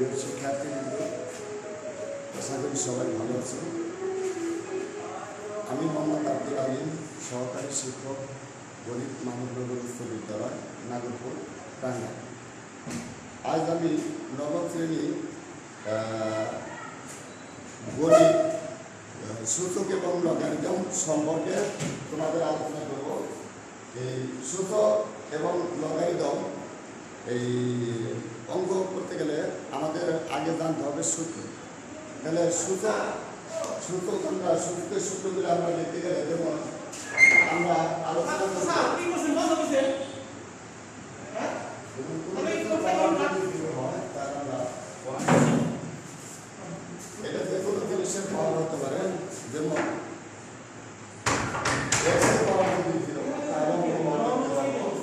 প্রিয় শিক্ষার্থীবৃন্দ আশা করি সবাই ভালো আছে আমি মোহাম্মদ আব্দুল আলিম সহকারী শিক্ষক, গণিত মানবনগর উচ্চ বিদ্যালয় নাগরপুর টাঙ্গা আজ আমি নবম শ্রেণি গণিত সূচক এবং লগারিদম সম্পর্কে তোমাদের আলোচনা করব। এই সূচক এবং লগারিদম, এই অঙ্ক করতে গেলে আগে জানতে হবে সূত্র তাহলে সূচক সূচক আমরা সুতো সূত্রগুলো আমরা লিখতে গেলে যেমন আমরা আলোচনা করব যেমন কোনো কিছু পাওয়ার যদি zero হয়, তাহলে আমরা এটা যে কোনো জিনিসের পাওয়ার হতে পারে যেমন x এর পাওয়ার যদি zero হয়, তাহলে আমরা মান লিখতে পারব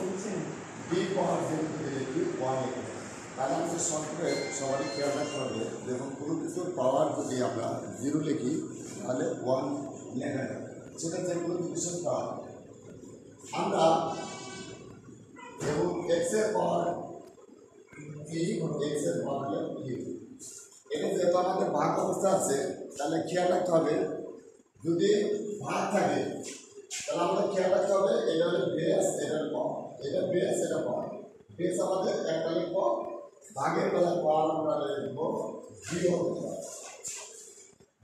b পাওয়ার zero থেকে যদি one লিখতে পারি। তাহলে আমাদের সঙ্গে সবারই খেয়াল রাখতে হবে যেমন কোনো কিছুর পাওয়ার যদি আমরা জিরো লিখি, তাহলে ওয়ান লেখা যায় সেটা যে কোনো জিনিসের পাওয়ার আমরা এবং এক্সের পাওয়ার কি এক্স পাওয়ার হলো এটা যেহেতু আমাদের ভাগ অবস্থা আছে, তাহলে খেয়াল রাখতে হবে, যদি ভাগ থাকে, তাহলে আমাদের খেয়াল রাখতে হবে, এটা হলো বেস এটা পাওয়ার এটা বেস এটা পাওয়ার বেস আমাদের একটা লিখব ভাগের বেলা পাওয়ার আমরা লিখব বিয়োগ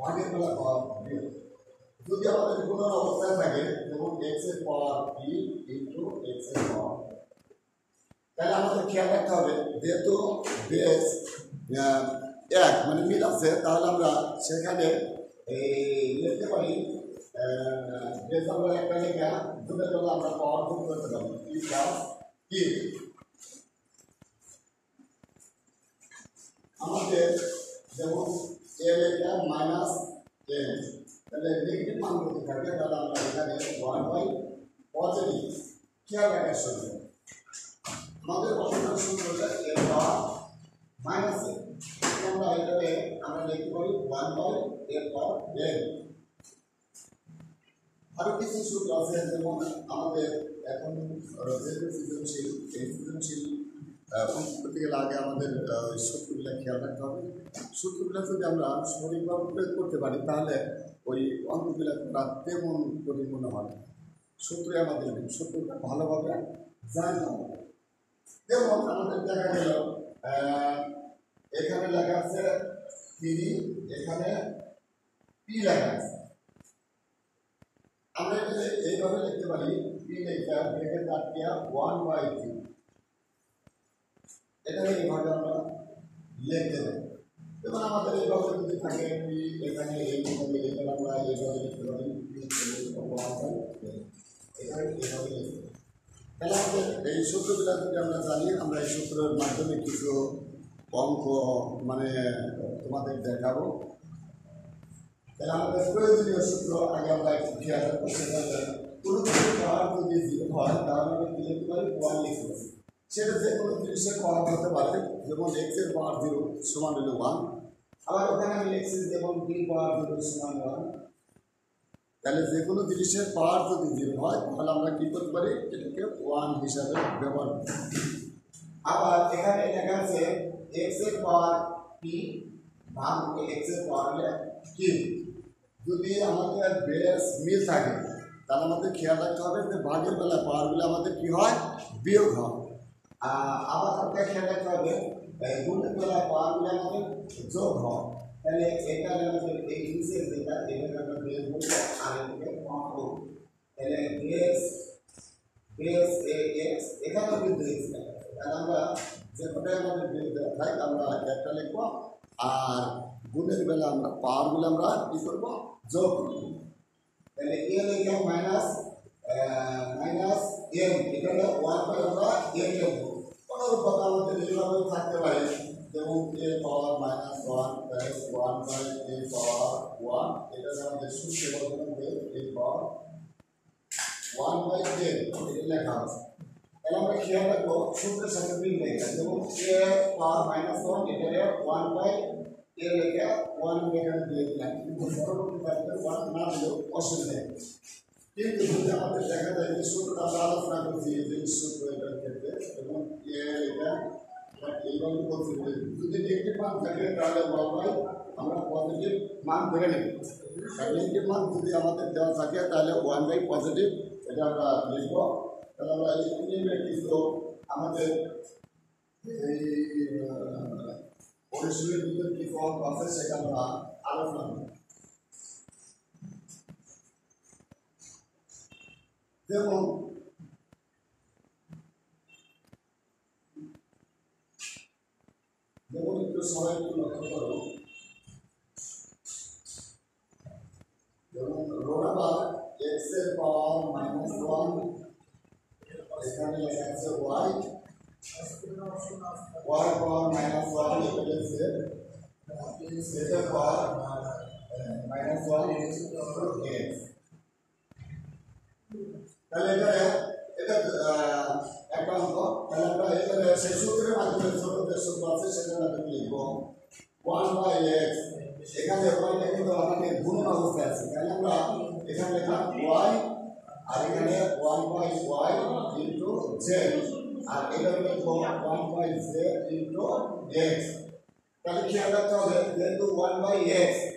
ভাগের পাওয়ার বিয়োগ যদি আমাদের কোনো অবস্থায় থাকে, যেমন এক্সের পাওয়ার পি ইন্টু এক্সের পাওয়ার, তাহলে আমাদের খেয়াল রাখতে হবে, যেহেতু বেস এক মানে মিল আছে, তাহলে আমরা সেখানে লিখতে পারি বেস আমরা একটা লেখা, দুটো বেলা আমরা পাওয়ার গুণ করতে পারি প্লাস কি আমাদের যেমন এ লেখা মাইনাস এন তাহলে নেগেটিভ মান যদি থাকে তাহলে আমরা এখানে ওয়ান বাই পজিটিভ খেয়াল রাখার সঙ্গে আমাদের অসংখ্য সূত্র হচ্ছে এর পাওয়ার মাইনাস এন আমরা এটাকে আমরা লিখতে পারি ওয়ান বাই এর পাওয়ার এন আরও কিছু সূত্র আছে যেমন আমাদের এখন যেহেতু সৃজনশীল এই সৃজনশীল করতে গেলে আগে আমাদের ওই সূত্রগুলো খেয়াল রাখতে হবে। সূত্রগুলো যদি আমরা সঠিকভাবে প্রয়োগ করতে পারি, তাহলে ওই অঙ্কগুলো করা তেমন কঠিন মনে হয় না। সূত্রে আমাদের সূত্রটা ভালোভাবে জানতে যেমন আমাদের দেখা গেল এখানে লেখা আছে থ্রি এখানে পি লেখা আছে। আমরা এইভাবে লিখতে পারি, পি লেখা ব্রেকেট আটকিয়া ওয়ান বাই থ্রি এটাকে এইভাবে আমরা লিখতে পারি এবং আমাদের এইভাবে যদি থাকে, এখানে এইভাবে লিখে আমরা এইভাবে লিখতে পারি তাহলে আমাদের এই সূত্রগুলো যদি আমরা জানি, আমরা এই সূত্রের মাধ্যমে কিছু অঙ্ক মানে তোমাদের দেখাবো। তাহলে আমাদের প্রয়োজনীয় সূত্র আগে আমরা একটু খেয়াল রাখব সেটা কোনো কিছু যদি হয়, তাহলে আমরা লিখতে পারি ওয়ান লিখতে পারি সেটা যে কোনো জিনিসের পাওয়ার হতে পারে, যেমন এক্সের পাওয়ার জিরো সমান হলো ওয়ান আবার ওখানে আমি লিখছি যেমন বি পাওয়ার জিরো সমান ওয়ান তাহলে যে কোনো জিনিসের পাওয়ার যদি জিরো হয়, তাহলে আমরা কি করতে পারি? এটাকে ওয়ান হিসাবে ব্যবহার করি আবার এখানে লেখা আছে এক্সের পাওয়ার পি ভাগ এক্সের পাওয়ার হলে কিউ যদি আমাদের বেস মিল থাকে, তাহলে আমাদের খেয়াল রাখতে হবে যে ভাগের বেলা পাওয়ারগুলো আমাদের কি হয়? বিয়োগ হয়। আবার খেয়াল রাখতে হবে গুণের বেলা পাওয়ারগুলো আমাদের যোগ হয়। তাহলে এটা আমাদের এই নিচের যেটা এটাকে আমরা বেস বলব আর এটাকে কম করব। তাহলে বেস বেস এ এক্স এখানেও কিন্তু এক্স তাহলে আমরা যে কোটায় আমাদের বেস দেওয়া আমরা একটা লিখব, আর গুণের বেলা আমরা পাওয়ারগুলো আমরা কি করব? যোগ করব। তাহলে এ লিখে মাইনাস মাইনাস এম এটা হলো ওয়ান বাই আমরা এম লিখব কোনো কথা এইভাবে থাকতে পারে। যেমন A power minus one plus one by A power one এটা আমাদের সূত্রে বলতে A power one by ten এটা লেখা আছে? তাহলে আমরা খেয়াল রাখব, সূত্রের সাথে মিল লেখা যেমন এ পাওয়ার মাইনাস ওয়ান এটা ওয়ান বাই এ লেখা ওয়ান এখানে দিয়ে দিলাম। কিন্তু পরবর্তী তারিখে ওয়ান না দিলেও অসুবিধা কিন্তু আমাদের দেখা যায় যে সূত্রটা আমরা আলোচনা করছি যে সূত্র ক্ষেত্রে এবং এ লেখা এইভাবে পসিবল যদি নেগেটিভ মান থাকে তাহলে ওয়ান বাই আমরা পজিটিভ মান ধরে নেব নেগেটিভ মান যদি আমাদের দেওয়া থাকে তাহলে ওয়ান বাই পজিটিভ এটা আমরা লিখব তাহলে আমরা এই কিছু আমাদের এই পরিশ্রমের ভিতরে কি ফল আছে সেটা আমরা আলোচনা যেমন যেমন একটু সবাই একটু লক্ষ্য করো যেমন রোনাবার এক্সের পাওয়ার মাইনাস ওয়ান এখানে লেখা আছে Y Y power minus one এখানে আছে এটার পাওয়ার মাইনাস ওয়ান এক্স তাহলে এটা এটা আহ, একটা অঙ্ক তাহলে আমরা এখানে সেই সূত্রের মাধ্যমে ছোটদের সূত্র আছে সেটার মাধ্যমে লিখব ওয়ান বাই অবস্থায় আছে। আমরা এখানে ওয়াই আর এখানে ওয়ান ওয়াই আর ওয়ান ইন্টু তাহলে যেহেতু ওয়ান বাই আছে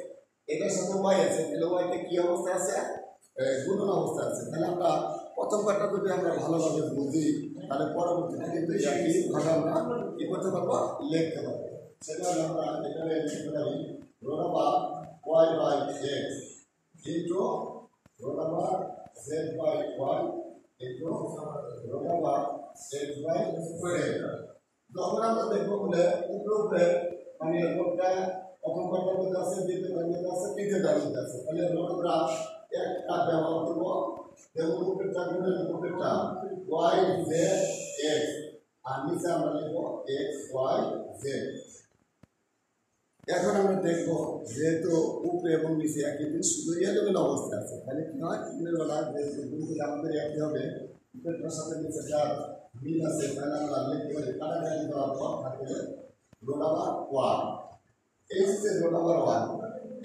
আছে? তাহলে আমরা প্রথম যদি আমরা ভালোভাবে বুঝি, তাহলে পরবর্তীতে কিন্তু একই ভাবে আমরা কি করতে পারব লিখতে পারব। সেটা হলো আমরা এখানে লিখতে পারি রোনাবা ওয়াই বাই এক্স ইন্টু রোনাবা জেড বাই ওয়াই ইন্টু রোনাবা জেড বাই জেড যখন আমরা দেখব বলে উপরে উপরে মানে লোকটা প্রথম পার্টের মধ্যে আছে দ্বিতীয় পার্টের আছে তৃতীয় পার্টের আছে তাহলে লোকরা একটা ব্যবহার করব যেমন উপরেরটা গুণের উপরেরটা ওয়াই জেড এক্স আর নিচে আমরা লিখব এক্স ওয়াই জেড এখন আমরা দেখব যেহেতু উপরে এবং নিচে একই দিন শুধু এলোমেলো অবস্থা আছে। তাহলে কি হয়? দিনের বেলা যেহেতু গুণগুলো আমাদের একই হবে উপরেরটার সাথে নিচেটার মিল আছে, তাহলে আমরা লিখতে পারি কাটাকাটি দেওয়ার পর থাকবে রোড নাম্বার ওয়ান এই হচ্ছে রোড নাম্বার ওয়ান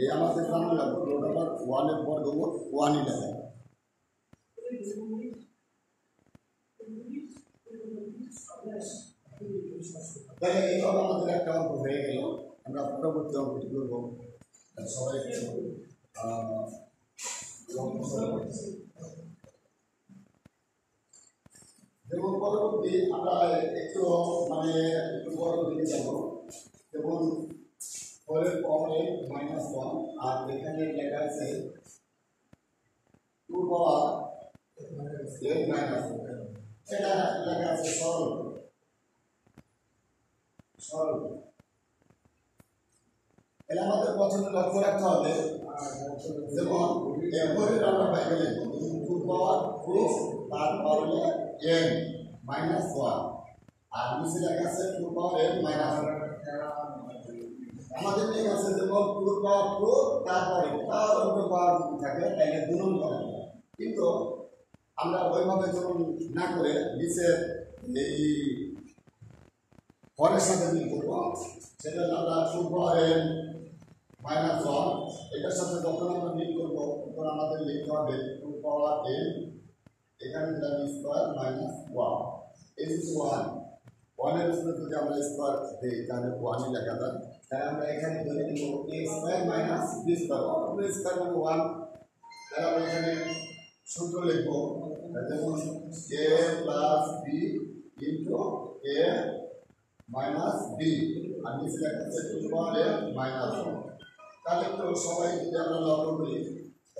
এই আমাদের জানা লাগবে রোড নাম্বার ওয়ানের বর্গমূল ওয়ানই লাগে তাহলে এইভাবে আমাদের একটা অঙ্ক হয়ে গেল। আমরা পরবর্তী অঙ্কটি করব সবাই যেমন পরবর্তী আমরা একটু মানে একটু বড় দিকে যাব। যেমন ফোরের পাওয়ারে মাইনাস ওয়ান আর এখানে লেখা আছে টু পাওয়ার এইট মাইনাস এটা লেখা আছে সরল। সরল। এটা আমাদের প্রথমে লক্ষ্য রাখতে হবে। যেমন এরপরের আমরা পাই গেলেন টু পাওয়ার টু তার পাওয়ার হলে এন মাইনাস ওয়ান আর নিচে লেখা আছে টু পাওয়ার এন মাইনাস আমাদের লেখা আছে, যেমন টু পাওয়ার টু তারপরে তার অন্য পাওয়ার যদি থাকে, তাহলে করা যায়। কিন্তু আমরা ওইভাবে যখন না করে নিচে এই পরের সাথে মিল করব, সেটা আমরা two power N minus one এটার সাথে যখন আমরা মিল করব, তখন আমাদের লিখতে হবে টু পাওয়ার এন এখানে দিলাম square minus one S is one ওয়ানের উপরে যদি আমরা স্কোয়ার দিই, তাহলে ওয়ানই লেখা যায়। তাহলে আমরা এখানে ধরে নিব A square minus B square one square one তাহলে আমরা এখানে সূত্র লিখব। যেমন A plus B into A minus B আর নিচে লেখা আছে two power A minus one তাহলে তো সবাই যদি আমরা লক্ষ্য করি,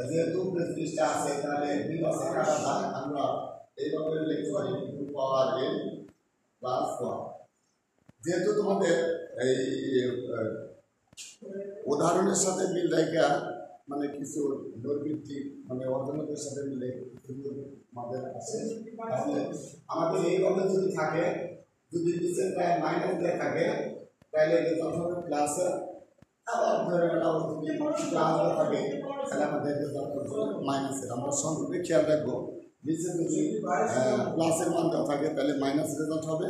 যেহেতু পৃথিবীটা আছে, তাহলে বিভাষা কাটা আমরা এইভাবে লিখতে পারি পাওয়ার এন প্লাস ওয়ান যেহেতু তোমাদের এই উদাহরণের সাথে মিল রেখা মানে কিছু নৈর্বৃত্তিক মানে অর্থনৈতিক সাথে মিলে আমাদের আছে, তাহলে আমাদের এইভাবে যদি থাকে, যদি নিচেরটা মাইনাস দিয়ে থাকে, তাহলে রেজাল্ট হবে থাকে মাইনাসের আমরা সম্পর্কে খেয়াল রাখব নিচে যদি প্লাসের মান দেওয়া থাকে তাহলে মাইনাস রেজাল্ট হবে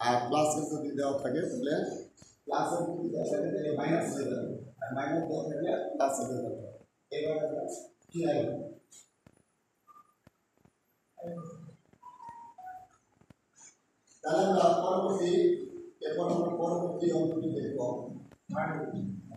আর প্লাসের যদি দেওয়া থাকে তাহলে প্লাসের যদি তাহলে মাইনাস রেজাল্ট আর মাইনাস দেওয়া থাকলে প্লাসের রেজাল্ট আমরা কি তাহলে আমরা পরবর্তী পরবর্তী অঙ্কটি দেখব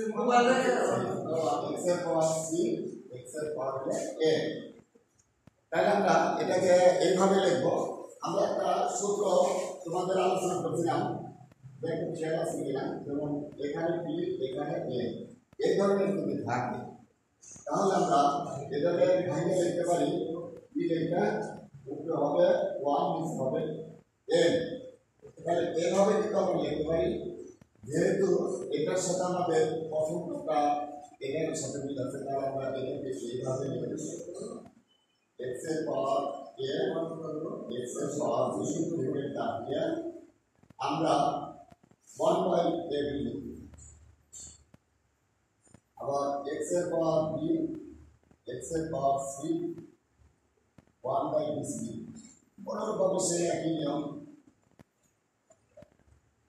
আছে b x এর পাওয়ার c এর পাওয়ার a আমরা এটাকে এইভাবে লিখব আমরা একটা সূত্র তোমাদের আলোচনা করছিলাম দেখো খেয়াল আছে কিনা যেমন এখানে বি এখানে এ এই ধরনের যদি থাকে তাহলে আমরা এটাকে ভেঙে লিখতে পারি বি লেখা উপরে হবে ওয়ান নিচে হবে এন তাহলে এভাবে কিন্তু আমরা লিখতে পারি যেহেতু এটার সাথে আমাদের প্রথমটা এখানের সাথে মিল আছে আমরা এটাকে লিখে x এর পাওয়ার x এর পাওয়ার দুশো থেকে কাটিয়ে আমরা ওয়ান a লিখি আবার এর পাওয়ার x এর power C one by C c অনুরূপভাবে সেই একই নিয়ম তাহলে যেহেতু এটা বিএসসি পাওয়া এটা থেকে উপহার হিসাবে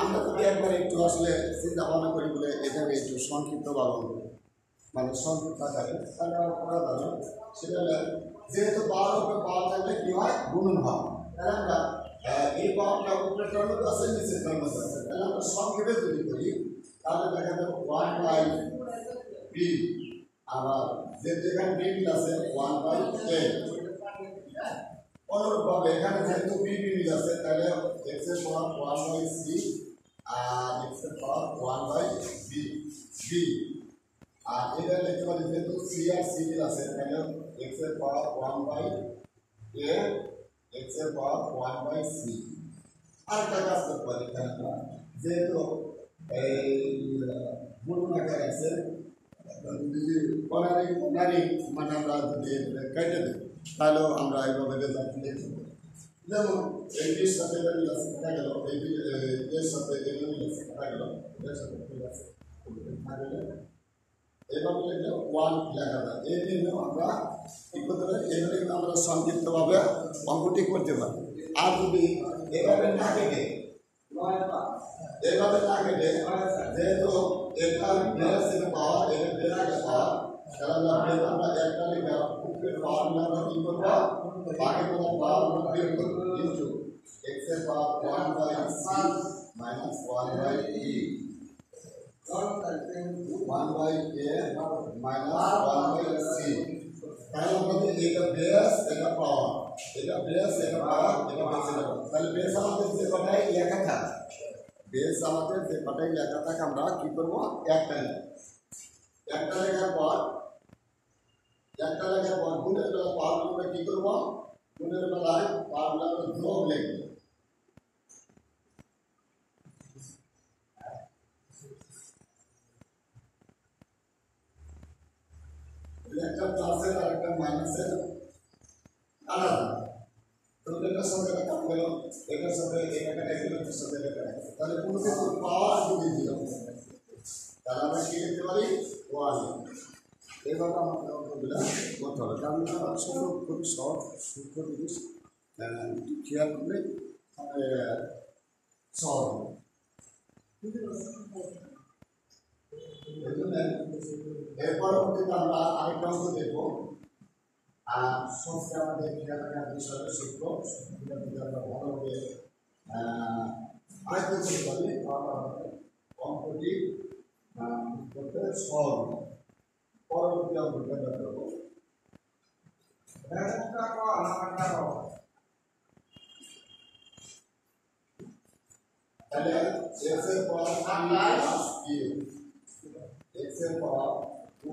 আমরা যদি একবার একটু আসলে চিন্তা ভাবনা করি বলে এটাকে একটু সংক্ষিপ্ত বাবন মানে সংক্ষিপ্ত আকারে তাহলে আমরা করা যাবে সেটা হলে যেহেতু পাওয়ার উপরে পাওয়া থাকলে কি হয়? গুণন হয়। তাহলে আমরা এই পাওয়ারটা উপরে আছে নিচে টর্মত আছে। তাহলে আমরা সংক্ষেপে যদি করি তাহলে দেখা যাবে ওয়ান বাই বি আবার যে যেখানে বি আছে ওয়ান বাই এ অনুরূপভাবে এখানে যেহেতু বি মিল আছে, তাহলে এক্সের পাওয়ার ওয়ান বাই সি আর এক্সের power one by B B আর এটা লিখতে পারি যেহেতু সি আর সি মিল আছে, তাহলে এক্সের পাওয়ার ওয়ান বাই এ এক্সের পাওয়ার ওয়ান বাই সি আরেকটা কাজ করতে পারি যেহেতু এই গুণ আকার আছে যদি মানে আমরা যদি কেটে দিই তাহলেও আমরা এইভাবে রেজাল্ট লিখতে পারি যেমন এই সাথে আছে দেখা গেল এই বি এর সাথে আছে দেখা গেল এর সাথে মিল আছে। তাহলে এইভাবে লিখলে ওয়ান লেখা যায়। এই জন্য আমরা কি করতে পারি? এইভাবে কিন্তু আমরা সংক্ষিপ্তভাবে অঙ্কটি করতে পারি। আর যদি এভাবে না কেটে এভাবে না কেটে যেহেতু এটা বেস এর পাওয়ার এটা বেস পাওয়ার তাহলে আমরা আমরা একটা লিখা উপরের পাওয়ার আমরা কি করব বাকি কোনো পাওয়ার আমরা বের করব ইনটু x এর power 1 by c minus 1 by e 1 by a minus 1 by c তাহলে আমাদের এটা বেস এটা পাওয়ার এটা বেস এটা পাওয়ার এটা বেস এটা power। তাহলে বেস আমাদের যে কটাই লেখা থাকে বেস আমাদের যে কটাই লেখা থাকে আমরা কি করব একটা লিখব একটা লেখার পর একটা লেখার পর গুণের বেলা পাওয়ার আমরা কি করব গুণের বেলায় পাওয়ার আমরা যোগ লিখব একটা প্লাসের আর একটা মাইনাসের আলাদা তো এটার সাথে এটা কাম গেল সাথে গেল সাথে গেল তাহলে কোনো কিছু পাওয়ার যদি দিলাম তাহলে আমরা কি হবে? কারণ সূত্র খুবই সহজ সূত্র জিনিস। একটু খেয়াল করলে সহজ হবে। এই জন্য এর আমরা আরেকটা অঙ্ক দেখব। আর সংস্থা আমাদের রাখার বিষয়ে সূত্র আমরা ভালোভাবে আয়ত্ত করতে পারি তাহলে আমাদের অঙ্কটি করতে সহজ। পরবর্তী অঙ্কটা আমরা করব। তাহলে x এর পাওয়ার প্লাস কিউ এর পাওয়ার টু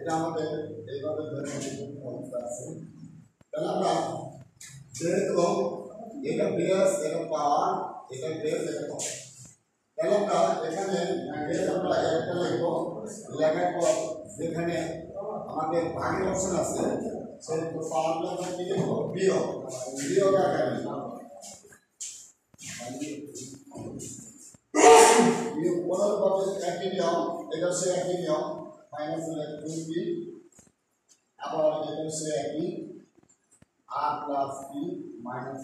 এটা আমাদের এইভাবে অবস্থা আছে। তাহলে আমরা যেহেতু এটা বেস এটা পাওয়ার, এটা বেস এটা পাওয়ার তাহলে আমরা এখানে আমরা একটা লিখব, লেখার পর যেখানে আমাদের ভাগের অপশন আছে, সেই পাওয়ার লেখা কি লিখব? বিয়োগ। বিয়োগ আকারে। বিয়োগ করার পরে একই নিয়ম, এটা সে একই নিয়ম। মাইনাস হলে টু বি আবার এটা সে একই। আর প্লাস বি মাইনাস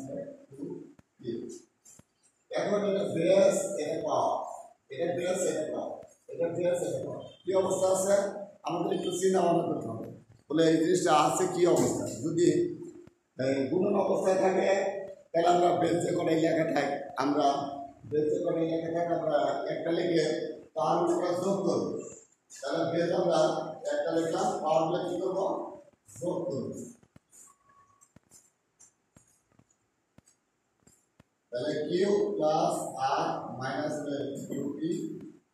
বি এখন এটা বেস এটা পাওয়ার। এটা বেস এটা পাওয়ার। এটা বেস এটা পাওয়ার। কি অবস্থা আছে? আমাদের একটু চিন্তা ভাবনা করতে হবে। বলে এই জিনিসটা আছে কি অবস্থা? যদি গুণন অবস্থায় থাকে, তাহলে আমরা বেঁচে করে লেখা থাক, আমরা বেঁচে করে লেখা থাক, আমরা একটা লিখে তার উপরে যোগ করব তাহলে বেশ আমরা একটা লিখলাম পাওয়ারগুলো কি করব? যোগ তাহলে Q plus R minus two P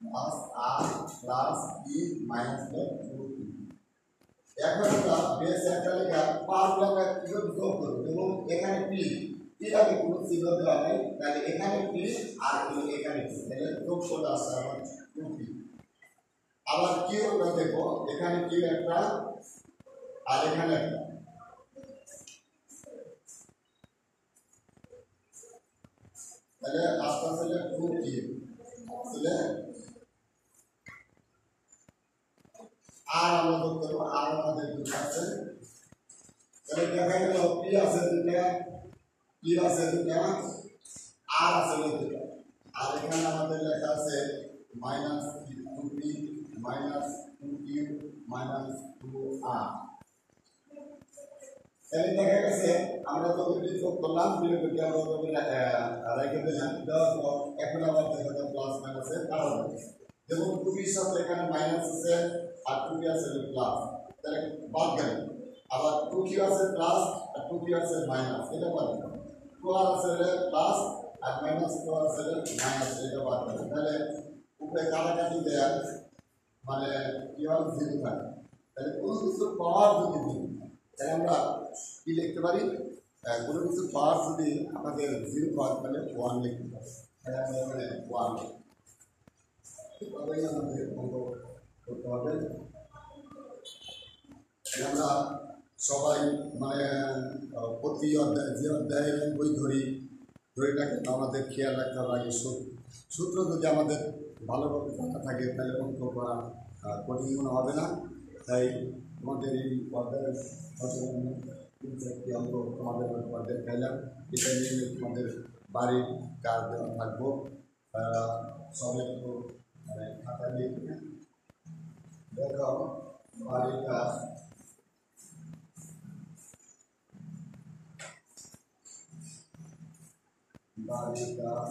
plus R plus E minus two P এখন আমরা বেস একটা লেখা পাওয়ারগুলো আমরা কি করে যোগ করব। এবং এখানে পি আগে কোনো চিহ্ন দেওয়া নেই? তাহলে এখানে পি আর এখানে পি তাহলে যোগ আসছে আমার আবার কিউ আমরা দেখব? এখানে কিউ একটা? আর এখানে একটা। তাহলে আস্তে আস্তে টু তাহলে আর আমরা যোগ করব আর আমাদের দুটো আছে। তাহলে দেখা গেল, পি আছে দুটা কিউ আছে দুটা, আর আছে দুটা। আর এখানে আমাদের লেখা আছে minus P minus Q minus two R তাহলে দেখা গেছে, আমরা দুটি যোগ করলাম বিয়োগটি আমরা তো রেখে দিলাম দেওয়ার পর এখন আবার দেখা যায় প্লাস মাইনাসের কারণ যেমন টু বির সাথে এখানে মাইনাস আছে আর টু বি আছে প্লাস তাহলে বাদ গেল। আবার টু কিউ আছে প্লাস আর টু কিউ আছে মাইনাস এটা বাদ গেল। টু আর আছে প্লাস আর মাইনাস টু আর আছে মাইনাস এটা বাদ গেল। তাহলে উপরে কাটাকাটি দেয়া মানে কি জিরো থাকে তাহলে কোনো কিছু পাওয়ার যদি দিই তাহলে আমরা কি লিখতে পারি? কোনো কিছু পাওয়ার যদি আমাদের জিরো পাওয়ার তাহলে ওয়ান লিখতে পারি। তাহলে আমরা ওয়ান আমাদের অঙ্ক করতে হবে। আমরা সবাই মানে প্রতি অধ্যায়, যে অধ্যায়ের বই ধরি তো আমাদের খেয়াল রাখতে হবে সূত্র যদি আমাদের ভালোভাবে জানা থাকে, তাহলে অঙ্ক করা কঠিন মনে হবে না। তাই আমাদের এই চারটি অঙ্ক তোমাদের অধ্যায় খাইলাম এটা নিয়ে তোমাদের বাড়ির কাজ দেওয়া থাকব। সবাই তো মানে খাতা লিখে দেখো বাড়ির কাজ। বাড়ির কাজ।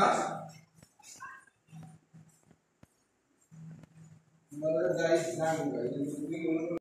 cắt mở dây sang để